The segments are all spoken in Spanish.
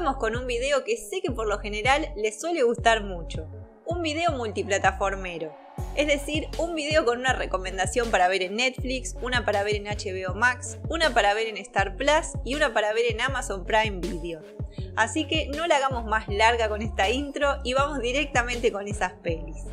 vamos con un video que sé que por lo general les suele gustar mucho. Un video multiplataformero. Es decir, un video con una recomendación para ver en Netflix, una para ver en HBO Max, una para ver en Star Plus y una para ver en Amazon Prime Video. Así que no la hagamos más larga con esta intro y vamos directamente con esas pelis.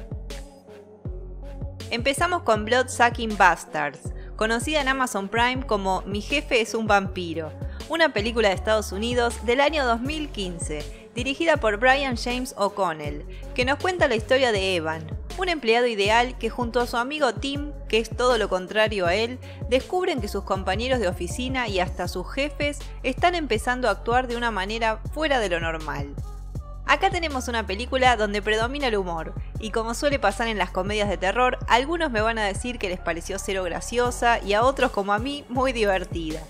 Empezamos con Blood Sucking Bastards, conocida en Amazon Prime como Mi jefe es un vampiro, una película de Estados Unidos del año 2015, dirigida por Brian James O'Connell, que nos cuenta la historia de Evan, un empleado ideal que junto a su amigo Tim, que es todo lo contrario a él, descubren que sus compañeros de oficina y hasta sus jefes están empezando a actuar de una manera fuera de lo normal. Acá tenemos una película donde predomina el humor, y como suele pasar en las comedias de terror, algunos me van a decir que les pareció cero graciosa y a otros como a mí muy divertida.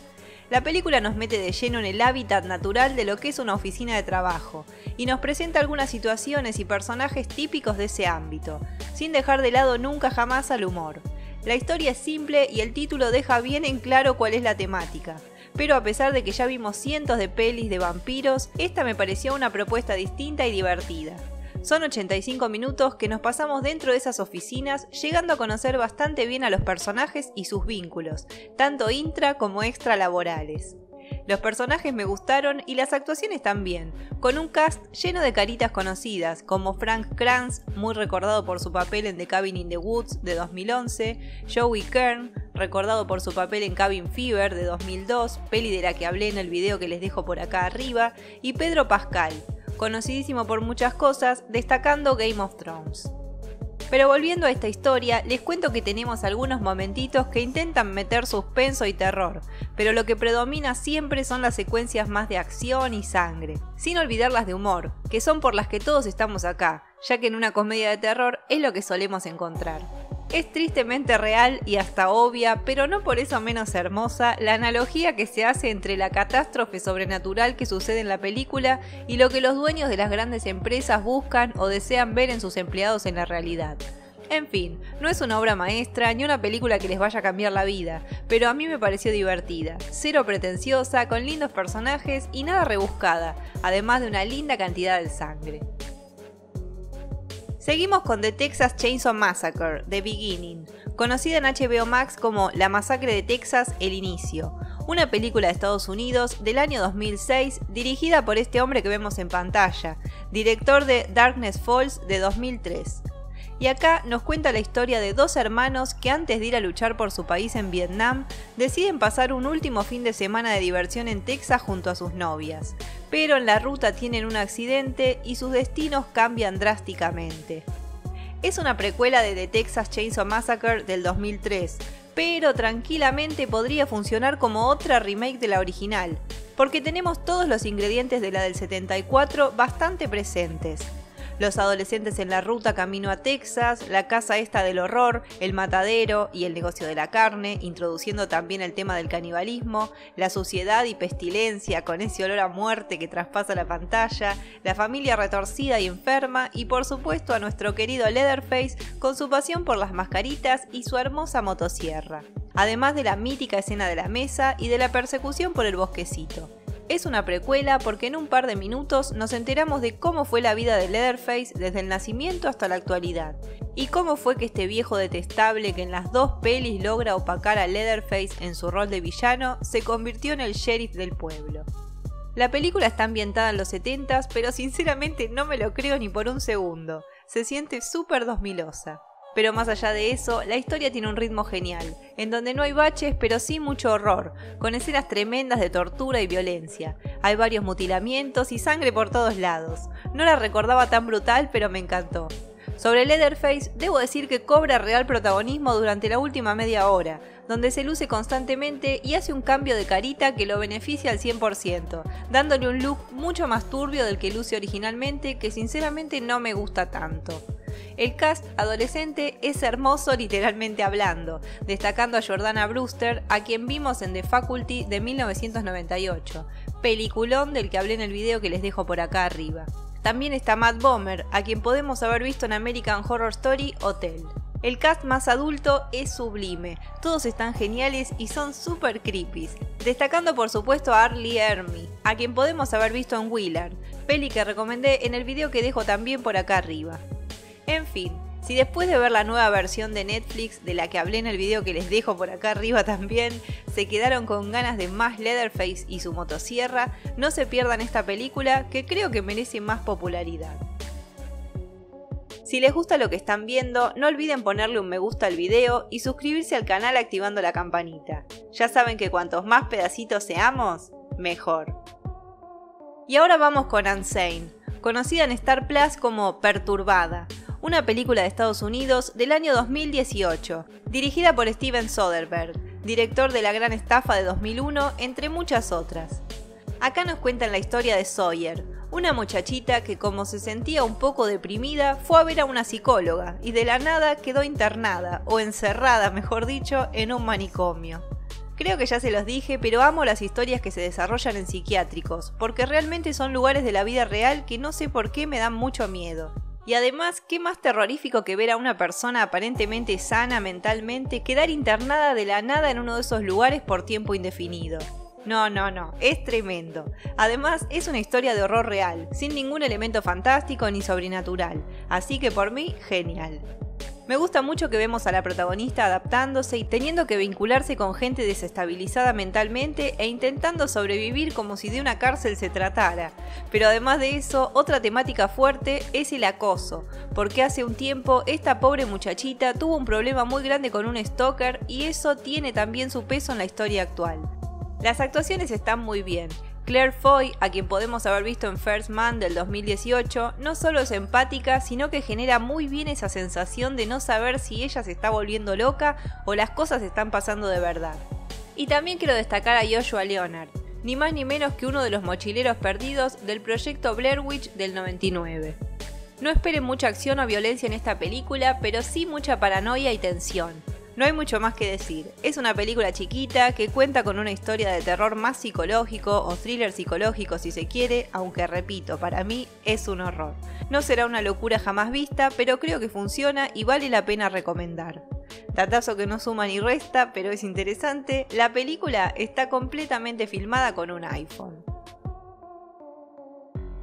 La película nos mete de lleno en el hábitat natural de lo que es una oficina de trabajo, y nos presenta algunas situaciones y personajes típicos de ese ámbito, sin dejar de lado nunca jamás al humor. La historia es simple y el título deja bien en claro cuál es la temática pero a pesar de que ya vimos cientos de pelis de vampiros, esta me pareció una propuesta distinta y divertida. Son 85 minutos que nos pasamos dentro de esas oficinas, llegando a conocer bastante bien a los personajes y sus vínculos, tanto intra como extralaborales. Los personajes me gustaron y las actuaciones también, con un cast lleno de caritas conocidas, como Frank Kranz, muy recordado por su papel en The Cabin in the Woods de 2011, Joey Kern, recordado por su papel en Cabin Fever de 2002, peli de la que hablé en el video que les dejo por acá arriba, y Pedro Pascal, conocidísimo por muchas cosas, destacando Game of Thrones. Pero volviendo a esta historia, les cuento que tenemos algunos momentitos que intentan meter suspenso y terror, pero lo que predomina siempre son las secuencias más de acción y sangre, sin olvidar las de humor, que son por las que todos estamos acá, ya que en una comedia de terror es lo que solemos encontrar. Es tristemente real y hasta obvia, pero no por eso menos hermosa, la analogía que se hace entre la catástrofe sobrenatural que sucede en la película y lo que los dueños de las grandes empresas buscan o desean ver en sus empleados en la realidad. En fin, no es una obra maestra ni una película que les vaya a cambiar la vida, pero a mí me pareció divertida, cero pretenciosa, con lindos personajes y nada rebuscada, además de una linda cantidad de sangre. Seguimos con The Texas Chainsaw Massacre, The Beginning, conocida en HBO Max como La Masacre de Texas, El Inicio, una película de Estados Unidos del año 2006 dirigida por este hombre que vemos en pantalla, director de Darkness Falls de 2003 y acá nos cuenta la historia de dos hermanos que antes de ir a luchar por su país en Vietnam, deciden pasar un último fin de semana de diversión en Texas junto a sus novias, pero en la ruta tienen un accidente y sus destinos cambian drásticamente. Es una precuela de The Texas Chainsaw Massacre del 2003, pero tranquilamente podría funcionar como otra remake de la original, porque tenemos todos los ingredientes de la del 74 bastante presentes los adolescentes en la ruta camino a Texas, la casa esta del horror, el matadero y el negocio de la carne, introduciendo también el tema del canibalismo, la suciedad y pestilencia con ese olor a muerte que traspasa la pantalla, la familia retorcida y enferma y por supuesto a nuestro querido Leatherface con su pasión por las mascaritas y su hermosa motosierra, además de la mítica escena de la mesa y de la persecución por el bosquecito. Es una precuela porque en un par de minutos nos enteramos de cómo fue la vida de Leatherface desde el nacimiento hasta la actualidad, y cómo fue que este viejo detestable que en las dos pelis logra opacar a Leatherface en su rol de villano se convirtió en el sheriff del pueblo. La película está ambientada en los 70s, pero sinceramente no me lo creo ni por un segundo. Se siente súper 2000osa. Pero más allá de eso, la historia tiene un ritmo genial, en donde no hay baches, pero sí mucho horror, con escenas tremendas de tortura y violencia. Hay varios mutilamientos y sangre por todos lados. No la recordaba tan brutal, pero me encantó. Sobre Leatherface, debo decir que cobra real protagonismo durante la última media hora, donde se luce constantemente y hace un cambio de carita que lo beneficia al 100%, dándole un look mucho más turbio del que luce originalmente que sinceramente no me gusta tanto. El cast adolescente es hermoso literalmente hablando, destacando a Jordana Brewster, a quien vimos en The Faculty de 1998, peliculón del que hablé en el video que les dejo por acá arriba. También está Matt Bomer, a quien podemos haber visto en American Horror Story Hotel. El cast más adulto es sublime, todos están geniales y son super creepy, destacando por supuesto a Arlie Ermy, a quien podemos haber visto en Willard, peli que recomendé en el video que dejo también por acá arriba. En fin, si después de ver la nueva versión de Netflix, de la que hablé en el video que les dejo por acá arriba también, se quedaron con ganas de más Leatherface y su motosierra, no se pierdan esta película que creo que merece más popularidad. Si les gusta lo que están viendo, no olviden ponerle un me gusta al video y suscribirse al canal activando la campanita. Ya saben que cuantos más pedacitos seamos, mejor. Y ahora vamos con Unsane, conocida en Star Plus como Perturbada, una película de Estados Unidos del año 2018, dirigida por Steven Soderbergh, director de La Gran Estafa de 2001, entre muchas otras. Acá nos cuentan la historia de Sawyer, una muchachita que como se sentía un poco deprimida fue a ver a una psicóloga y de la nada quedó internada, o encerrada mejor dicho, en un manicomio. Creo que ya se los dije, pero amo las historias que se desarrollan en psiquiátricos, porque realmente son lugares de la vida real que no sé por qué me dan mucho miedo. Y además, ¿qué más terrorífico que ver a una persona aparentemente sana mentalmente quedar internada de la nada en uno de esos lugares por tiempo indefinido? No, no, no, es tremendo. Además, es una historia de horror real, sin ningún elemento fantástico ni sobrenatural, así que por mí, genial. Me gusta mucho que vemos a la protagonista adaptándose y teniendo que vincularse con gente desestabilizada mentalmente e intentando sobrevivir como si de una cárcel se tratara. Pero además de eso, otra temática fuerte es el acoso, porque hace un tiempo esta pobre muchachita tuvo un problema muy grande con un stalker y eso tiene también su peso en la historia actual. Las actuaciones están muy bien, Claire Foy, a quien podemos haber visto en First Man del 2018, no solo es empática, sino que genera muy bien esa sensación de no saber si ella se está volviendo loca o las cosas están pasando de verdad. Y también quiero destacar a Joshua Leonard, ni más ni menos que uno de los mochileros perdidos del proyecto Blair Witch del 99. No esperen mucha acción o violencia en esta película, pero sí mucha paranoia y tensión. No hay mucho más que decir. Es una película chiquita que cuenta con una historia de terror más psicológico o thriller psicológico si se quiere, aunque repito, para mí es un horror. No será una locura jamás vista, pero creo que funciona y vale la pena recomendar. Datazo que no suma ni resta, pero es interesante, la película está completamente filmada con un iPhone.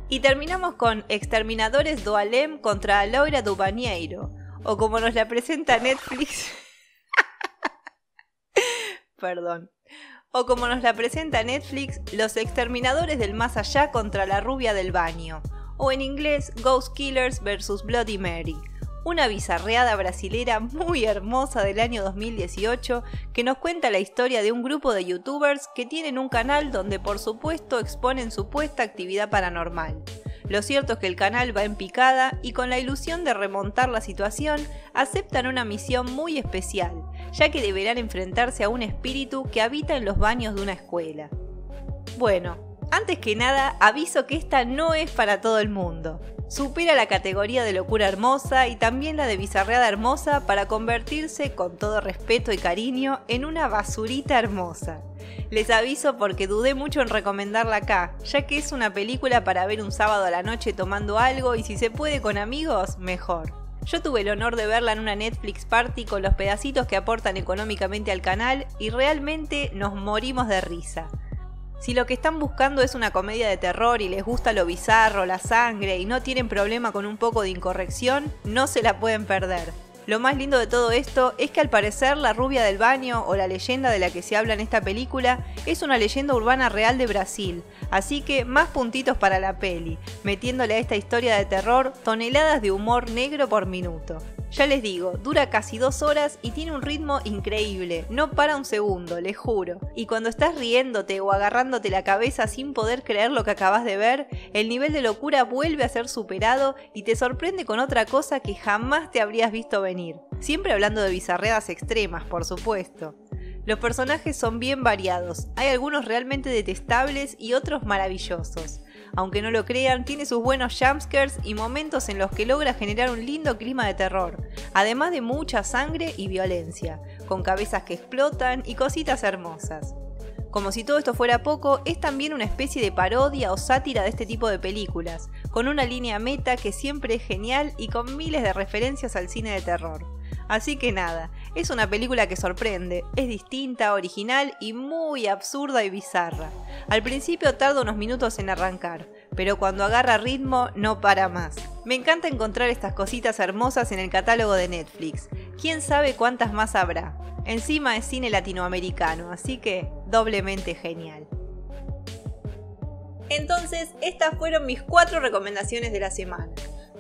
Y terminamos con Exterminadores do Alem contra Laura Dubaniero, o como nos la presenta Netflix. Perdón. O como nos la presenta Netflix, Los Exterminadores del Más Allá contra la Rubia del Baño. O en inglés, Ghost Killers vs. Bloody Mary. Una bizarreada brasilera muy hermosa del año 2018 que nos cuenta la historia de un grupo de youtubers que tienen un canal donde por supuesto exponen supuesta actividad paranormal. Lo cierto es que el canal va en picada y con la ilusión de remontar la situación, aceptan una misión muy especial, ya que deberán enfrentarse a un espíritu que habita en los baños de una escuela. Bueno, antes que nada, aviso que esta no es para todo el mundo. Supera la categoría de locura hermosa y también la de bizarreada hermosa para convertirse, con todo respeto y cariño, en una basurita hermosa. Les aviso porque dudé mucho en recomendarla acá, ya que es una película para ver un sábado a la noche tomando algo y si se puede con amigos, mejor. Yo tuve el honor de verla en una Netflix Party con los pedacitos que aportan económicamente al canal y realmente nos morimos de risa. Si lo que están buscando es una comedia de terror y les gusta lo bizarro, la sangre y no tienen problema con un poco de incorrección, no se la pueden perder. Lo más lindo de todo esto es que al parecer la rubia del baño o la leyenda de la que se habla en esta película es una leyenda urbana real de Brasil, así que más puntitos para la peli, metiéndole a esta historia de terror toneladas de humor negro por minuto. Ya les digo, dura casi dos horas y tiene un ritmo increíble, no para un segundo, les juro. Y cuando estás riéndote o agarrándote la cabeza sin poder creer lo que acabas de ver, el nivel de locura vuelve a ser superado y te sorprende con otra cosa que jamás te habrías visto venir. Siempre hablando de bizarreadas extremas, por supuesto. Los personajes son bien variados, hay algunos realmente detestables y otros maravillosos aunque no lo crean, tiene sus buenos jumpscares y momentos en los que logra generar un lindo clima de terror, además de mucha sangre y violencia, con cabezas que explotan y cositas hermosas. Como si todo esto fuera poco, es también una especie de parodia o sátira de este tipo de películas, con una línea meta que siempre es genial y con miles de referencias al cine de terror. Así que nada, es una película que sorprende, es distinta, original y muy absurda y bizarra. Al principio tarda unos minutos en arrancar, pero cuando agarra ritmo no para más. Me encanta encontrar estas cositas hermosas en el catálogo de Netflix. ¿Quién sabe cuántas más habrá? Encima es cine latinoamericano, así que doblemente genial. Entonces, estas fueron mis cuatro recomendaciones de la semana.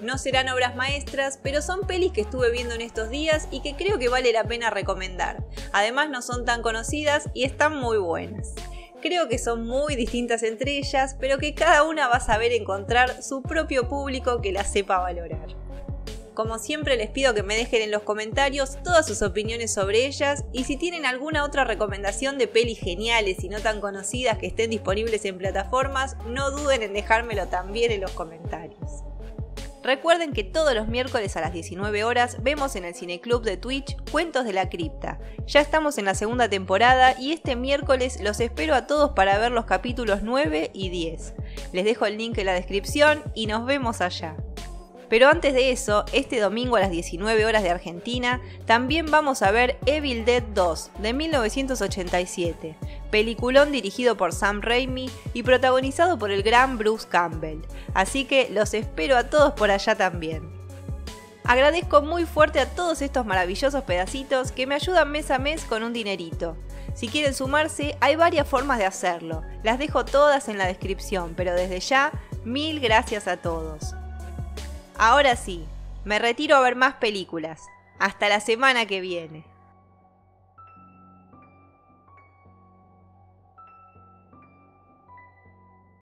No serán obras maestras, pero son pelis que estuve viendo en estos días y que creo que vale la pena recomendar. Además no son tan conocidas y están muy buenas. Creo que son muy distintas entre ellas, pero que cada una va a saber encontrar su propio público que la sepa valorar. Como siempre les pido que me dejen en los comentarios todas sus opiniones sobre ellas y si tienen alguna otra recomendación de pelis geniales y no tan conocidas que estén disponibles en plataformas, no duden en dejármelo también en los comentarios. Recuerden que todos los miércoles a las 19 horas vemos en el Cineclub de Twitch Cuentos de la Cripta. Ya estamos en la segunda temporada y este miércoles los espero a todos para ver los capítulos 9 y 10. Les dejo el link en la descripción y nos vemos allá. Pero antes de eso, este domingo a las 19 horas de Argentina, también vamos a ver Evil Dead 2 de 1987, peliculón dirigido por Sam Raimi y protagonizado por el gran Bruce Campbell. Así que los espero a todos por allá también. Agradezco muy fuerte a todos estos maravillosos pedacitos que me ayudan mes a mes con un dinerito. Si quieren sumarse, hay varias formas de hacerlo. Las dejo todas en la descripción, pero desde ya, mil gracias a todos. Ahora sí, me retiro a ver más películas. Hasta la semana que viene.